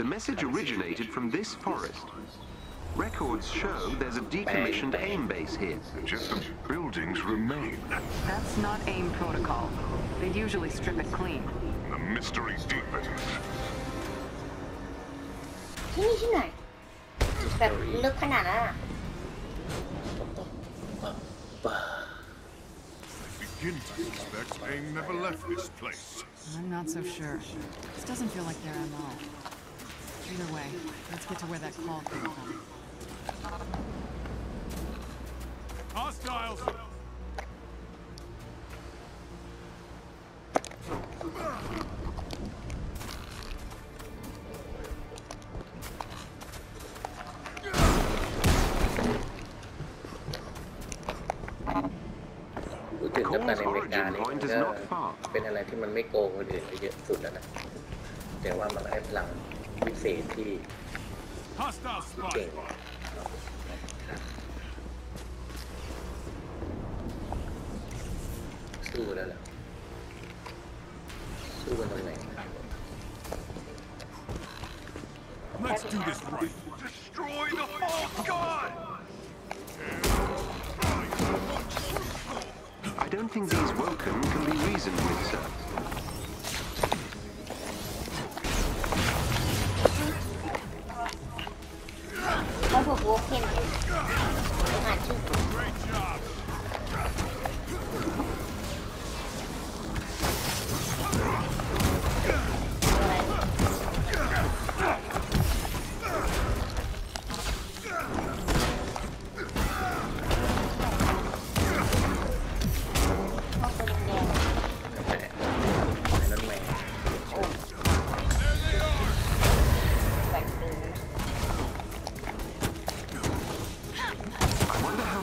The message originated from this forest. Records show there's a decommissioned AIM base here. Just the buildings remain. That's not AIM protocol. They usually strip it clean. The mystery deepens. 힘이 나. 이렇게 나나. begin to suspect AIM never left this place. I'm not so sure. This doesn't feel like their MO. Either way, let's get to where that call came from. Hostiles! พูดถึงกัปตันอเมริกานี่ Cole's มัน origin point is ก็ not far. เป็นอะไรที่มันไม่โกงคนอื่นไปเยอะสุดแล้วนะแต่ว่ามันก็ได้พลัง พิเศษที่ Hostile เก่งสู้แล้วล่ะสู้กันตรงไหน Let's do this right. Destroy the false god! I don't think these Woken can be reasoned with, sir.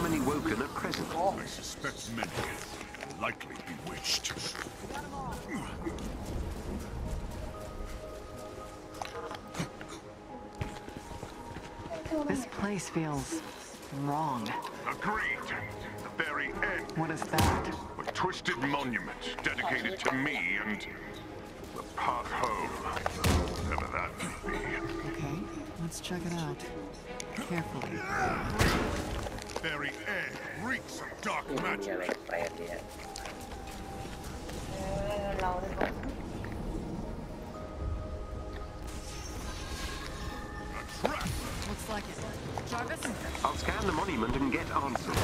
Many Woken are present. I suspect many. Likely bewitched. This place feels wrong. Agreed. The very end. What is that? A twisted monument dedicated to me and the path home. Whatever that may be. Okay, let's check it out. Carefully very air reeks of dark magic. Looks like it. Jarvis? I'll scan the monument and get answers.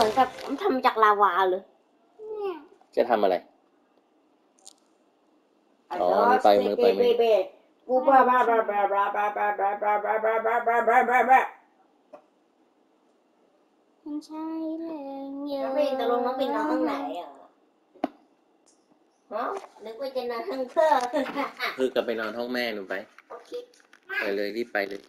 มนมันเหมือนกับมันทำมาจากลาวาเลยจะทำอะไร อ๋อมีไปมือไปมือ กูบ้าบ้าบ้าบ้าบ้าบ้าบ้าบ้าบ้าบ้าบ้าบ้าบ้าบ้าบ้าบ้ามันใช่แล้วน้องปินตกลงน้องปินนอนห้องไหนอะฮะนึกว่าจะนอนห้องเพื่อ คือกลับไปนอนห้องแม่หนูไป โอเค ไปเลยรีบไปเลย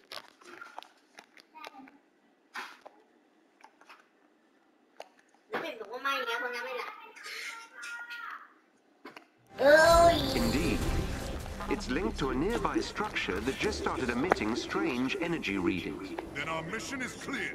It's linked to a nearby structure that just started emitting strange energy readings. Then our mission is clear.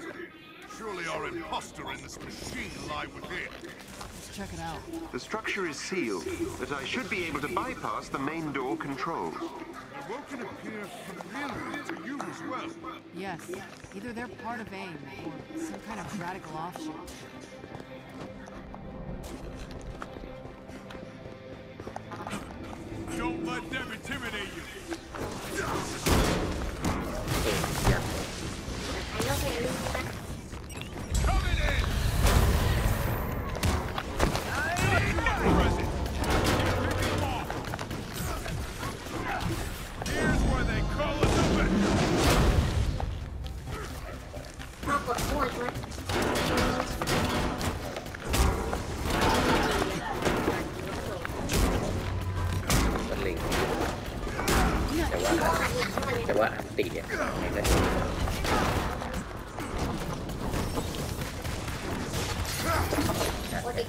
Surely our imposter in this machine lie within. Let's check it out. The structure is sealed, but I should be able to bypass the main door controls. The Woken appear familiar to you as well. Yes, either they're part of AIM or some kind of radical offshoot. โคตร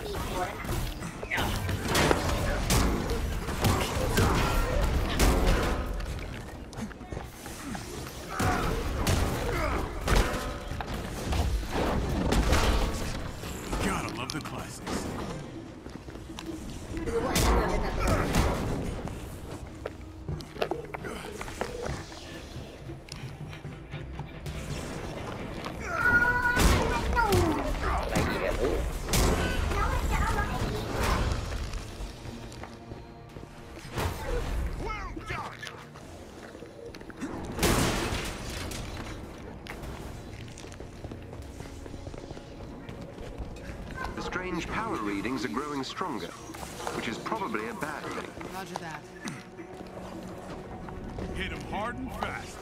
strange power readings are growing stronger, which is probably a bad thing. Roger that. Hit him hard and fast.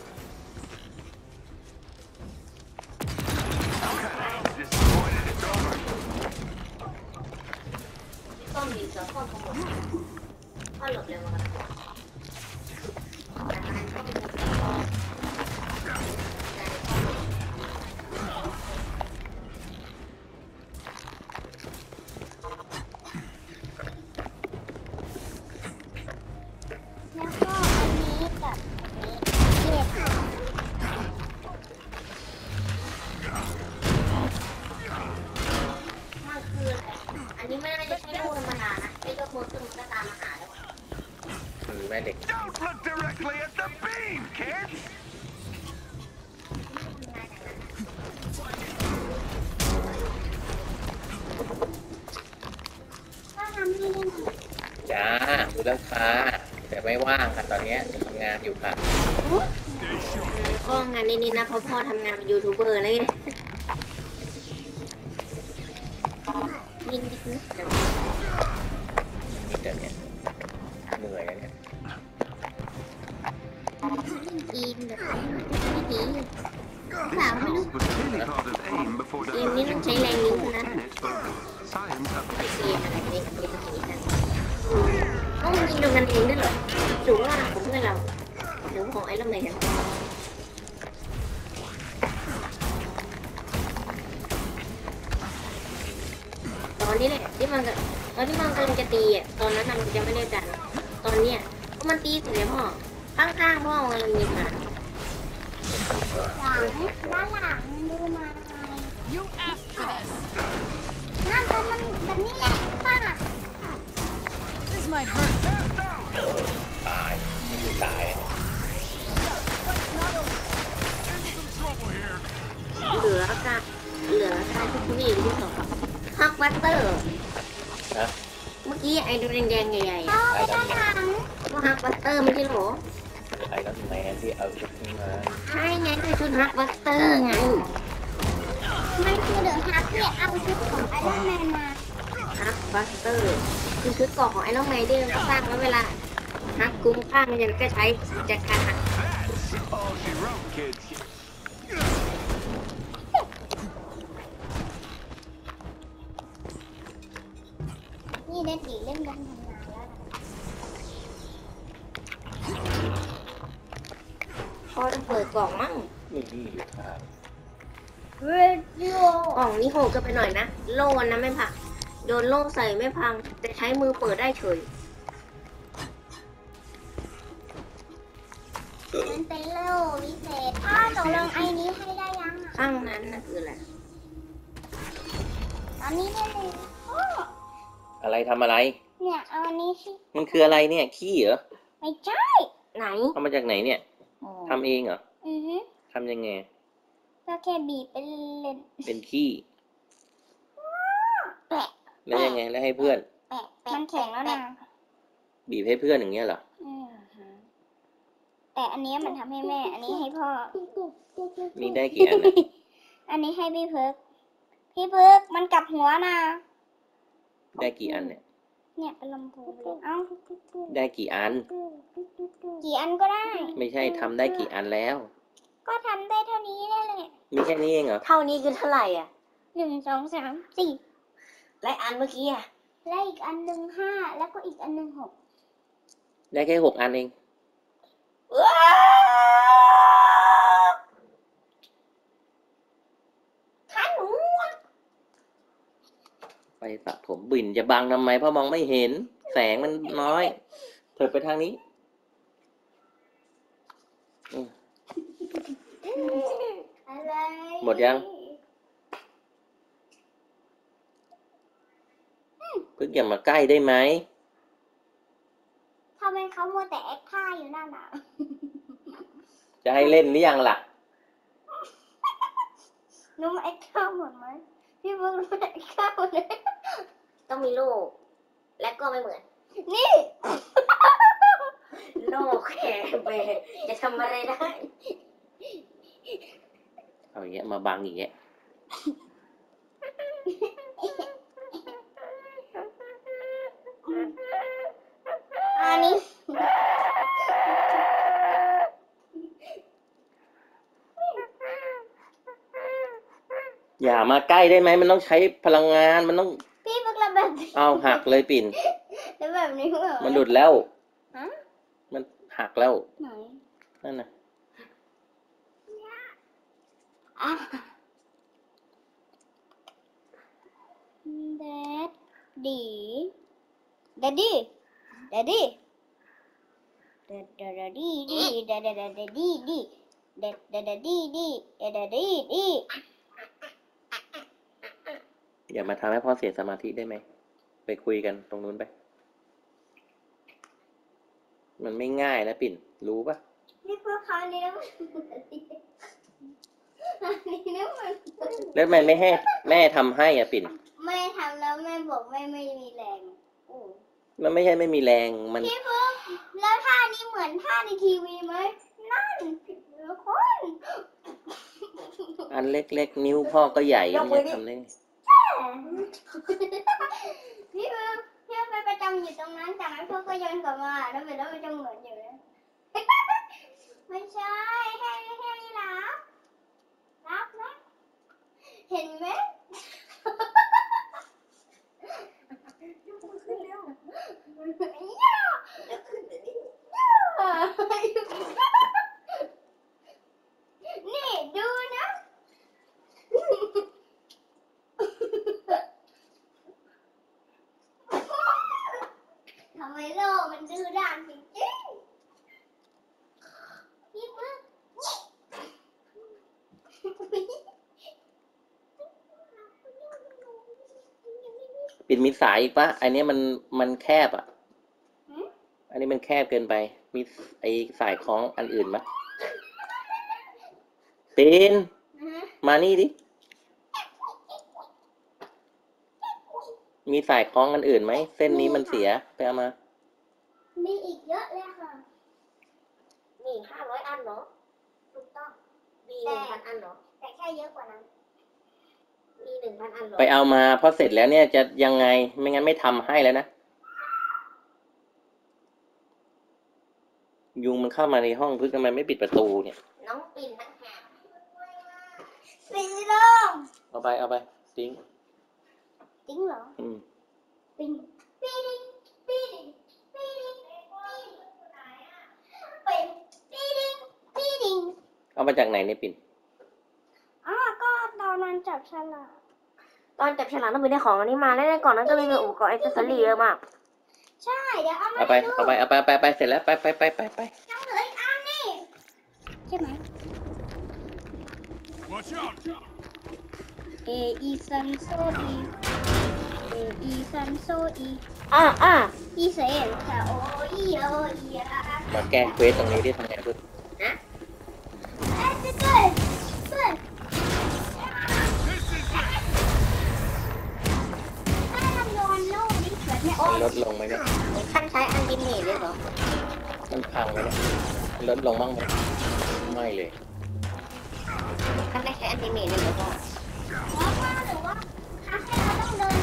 Zombies are far from us. I love them. นนิดนะเพราะพ่อทำงานเป็นยูทูบเบอร์เลยยิง might hurt. ตายไม่อยู่ตายอะ Trouble here. เหลือการเหลือการที่คุณเองที่สอง Hulkbuster นะเมื่อกี้ไอ้ดูแดงๆใหญ่ๆพ่ออะไปด้านหลังก็ Hulkbuster ไม่ใช่เหรอ Iron Man ที่เอาชุดนี้มาใช่ไงคือชุด Hulkbuster ไง มันคือ the Hulk เนี่ยเอาชุดของ Iron Man มาฮักบัตเตอร์ คือชุดเกราะของไอ้น้องแมวที่เราสร้างไว้วเวลาฮักคุ้มข้างมันจะก็ใช้จากการหักนี่เด็กดีเล่นกันทำงานแล้วพอจะเปิดกล่องมั่งมีที่อยู่ทางกล่องนี้โหดเกันไปหน่อยนะ โล่นะไม่พัง โดนโล่ใส่ไม่พัง แต่ใช้มือเปิดได้เฉย มันเป็นโล่วิเศษพ่อตกลงไอ้นี้ให้ได้ยังอะ ข้างนั้นนะคืออะไร ตอนนี้ได้เลยพ่ออะไรทำอะไร เนี่ยเอาอันนี้สิมันคืออะไรเนี่ย ขี้เหรอไม่ใช่ไหนเอามาจากไหนเนี่ยทำเองเหรออือฮึทำยังไง ก็แค่บีบเป็นเลนเป็นขี้ แปะ แล้วยังไงแล้วให้เพื่อน แปะแปะมันแข็งแล้วนะบีบให้เพื่อนอย่างเงี้ยเหรออือฮึแต่อันเนี้ยมันทำให้แม่ อันนี้ให้พ่อ มีได้กี่อันนะอันนี้ให้พี่เพิกพี่เพิกมันกลับหัวนะ ได้กี่อันเนี่ย เนี่ยเป็นลำโพงเลยเอ้าได้กี่อัน กี่อันก็ได้ ไม่ใช่ทำได้กี่อันแล้ว ก็ทำได้เท่านี้ได้เลยมีแค่นี้เองเหรอ เท่านี้คือเท่าไหร่อะ หนึ่งสองสามสี่ และอันเมื่อกี้อะและอีกอันหนึ่งห้าแล้วก็อีกอันหนึ่งหกได้แค่หกอันเอง ขันหนูไปสระผมบินจะบังทำไมเพราะมองไม่เห็น แสงมันน้อย เถิดไปทางนี้อืมอะไรหมดยัง เพิ่งอย่ามาใกล้ได้ไหมทำไมเขามัวแต่แอคท่าอยู่นั่นอะจะให้เล่นหรือยังล่ะหนุ่มแอคท่าหมดไหมพี่บุ๊กแอคท่าหมดเลยต้องมีลูก และก็ไม่เหมือน นี่ โลกแคเบจะทำอะไรได้ เอาอย่างเงี้ยมาบังอย่างเงี้ย อันนี้ อย่า มาใกล้ได้ไหมมันต้องใช้พลังงานมันต้องพี่บุ๊กระแบบนี้เอาหักเลยปิ่น แล้วแบบนี้เหรอมันหลุดแล้ว ฮะมันหักแล้วไหนนั่นน่ะอะแดดดีแดดดี้แดดดี้แดดแดดดีดีแดดแดดแดดดีดีแดดแดดดีดีแดดแดดดีดี อย่ามาทำให้พ่อเสียสมาธิได้ไหม ไปคุยกันตรงนู้นไป มันไม่ง่ายนะปิ่น รู้ปะนี่พวกเขาเนี้ยมันอันนี้เนี่ยมันแล้วทำไมไม่ให้แม่ทำให้อะปิ่นแม่ทำแล้วแม่บอกแม่ไม่มีแรงโอ้มันไม่ใช่ไม่มีแรงมันพี่บุ๊กแล้วท่านี้เหมือนท่าในทีวีไหมนั่นทุกคนอันเล็กๆ นิ้วพ่อก็ใหญ่ยกมืมัอนดิทำได้ biết không? Biết phải bên trong nhiều tông nắng chẳng phải có dân cầm à nó về đó bên trong người nhiều đấy mình hay hay là lắp lắp hình mét Yeah. ทำไมโลกมันดื้อด้านจริงๆพี่มึงปิ่นมีสายอีกปะอันเนี้ยมันมันแคบอะ อันนี้มันแคบเกินไป มีไอสายคล้องอันอื่นปะปิ่นมานี่ดิ มีสายคล้องอันอื่นไหม เส้นนี้มันเสีย ไปเอามา มีอีกเยอะเลยค่ะ มีห้าร้อยอันเหรอ ถูกต้อง มีหนึ่งพันอันเหรอ แต่แค่เยอะกว่านั้น มีหนึ่งพันอันเหรอ ไปเอามาพอเสร็จแล้วเนี่ยจะยังไง ไม่งั้นไม่ทำให้แล้วนะ ยุงมันเข้ามาในห้องพึ่งทำไมไม่ปิดประตูเนี่ย น้องปิ่นต่างหากสีลมเอาไปเอาไปทิ้ง จริงเหรอ อืม ปิงปิงปิงปิงปิงปิงปิงปิง เอามาจากไหนเนี่ยปิ่นอ๋อก็ตอนนั้นจับฉลากตอนจับฉลากต้องไปได้ของอันนี้มาแล้วในก่อนนั้นก็มีอุปกรณ์อิสซอรี่เยอะมาก ใช่ เดี๋ยวเอามาเอาไปให้ดูเอาไปเอาไปเอาไปเอาไปเสร็จแล้วไปไปไปไปไปยังเหลืออีกอันนี่ ใช่ไหม Watch out! A E ซันโซ E A E ซันโซ E อ่าอ่า E เสียงค่ะโอ E O E อะมาแก้เควสตรงนี้ที่ทำไงพึ่งเอ๊ะ มันลดลงไหมเนี่ยท่านใช้อันดิเมทด้วยเหรอ มันพังไหมเนี่ยมันลดลงบ้างไหมไม่เลยท่านได้ใช้อันดิเมทด้วยเหรอพ่อเพราะว่าหรือว่าถ้าให้เราต้องเดิน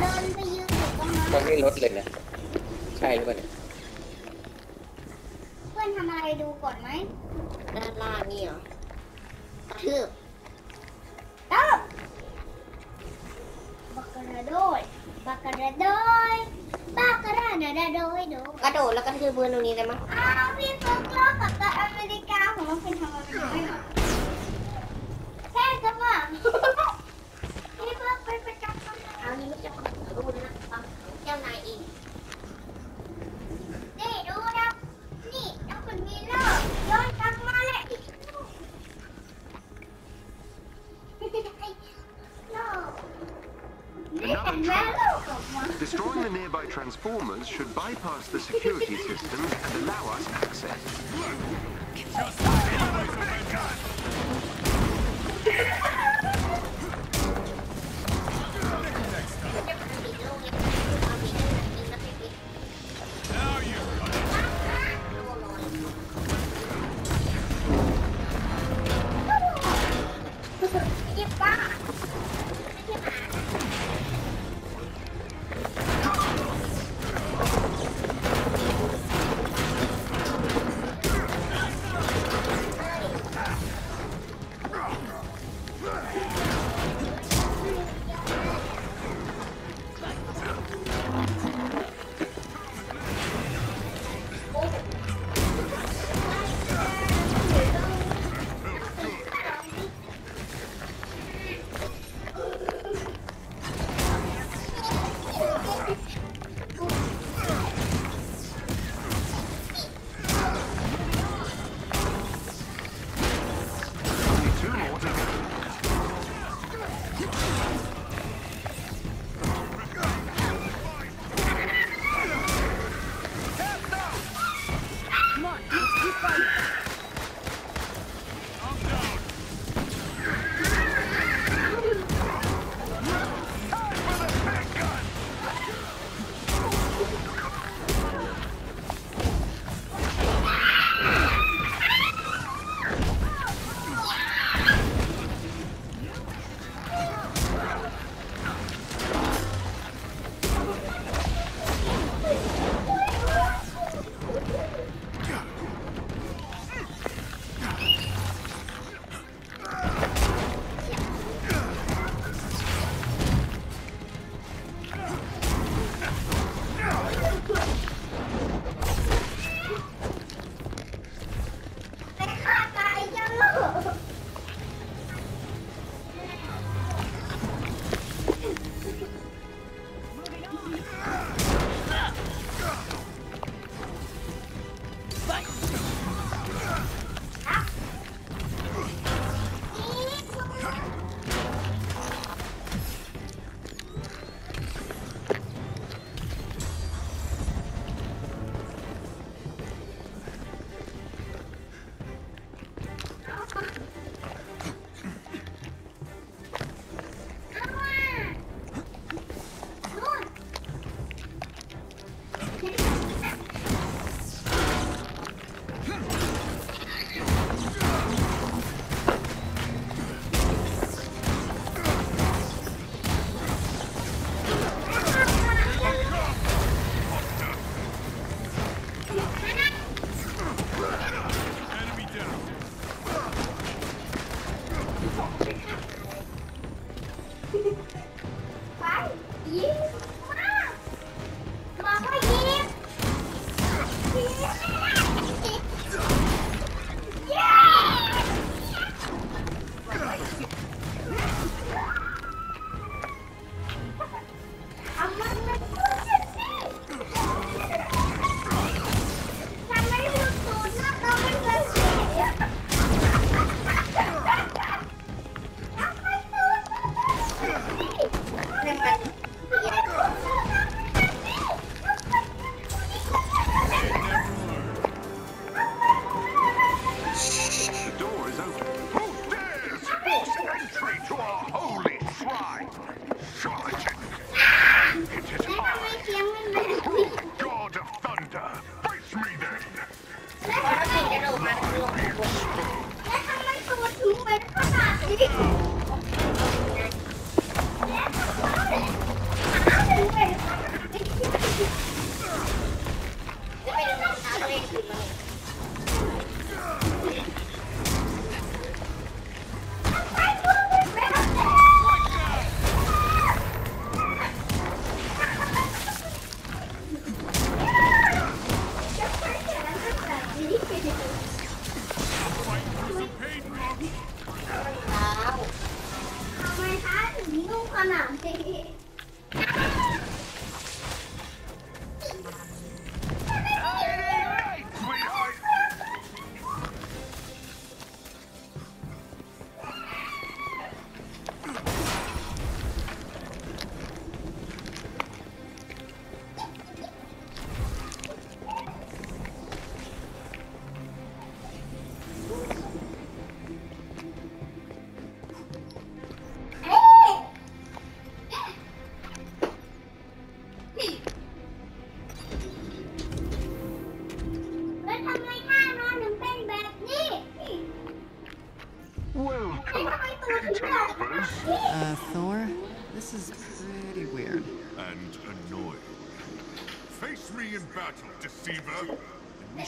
เดินไปยืนอยู่ตรงนั้นมันไม่ลดเลยนะ ใช่หรือเปล่าเนี่ยเพื่อนทำอะไรดูก่อนไหมด้านล่างนี่เหรอกระทืบตบบักกระโดด บักกระโดดบักกระโดดโดยโดกระโดดแล้วกระทืบปืนตรงนี้ได้มั้งอ้าวพี่ฟุกล้อกับตันอเมริกาของเราเป็นทำอะไรไม่หรอแค่จะว่า Destroying the nearby transformers should bypass the security systems and allow us access. Now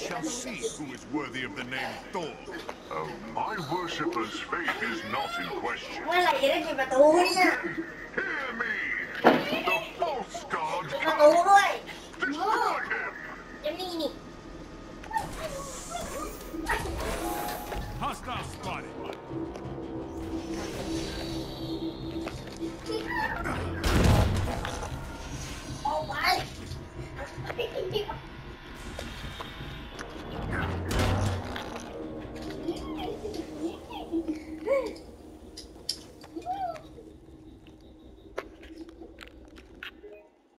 shall see who is worthy of the name Thor. Oh, my worshipper's faith is not in question.